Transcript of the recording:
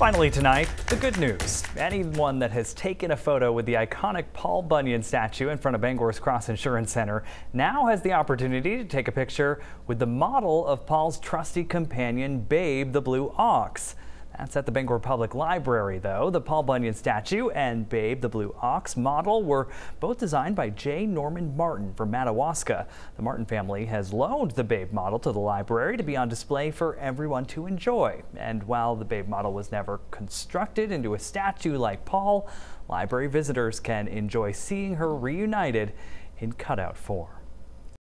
Finally tonight, the good news. Anyone that has taken a photo with the iconic Paul Bunyan statue in front of Bangor's Cross Insurance Center now has the opportunity to take a picture with the model of Paul's trusty companion, Babe the Blue Ox. That's at the Bangor Public Library, though. The Paul Bunyan statue and Babe the Blue Ox model were both designed by J. Normand Martin from Madawaska. The Martin family has loaned the Babe model to the library to be on display for everyone to enjoy. And while the Babe model was never constructed into a statue like Paul, library visitors can enjoy seeing her reunited in cutout form.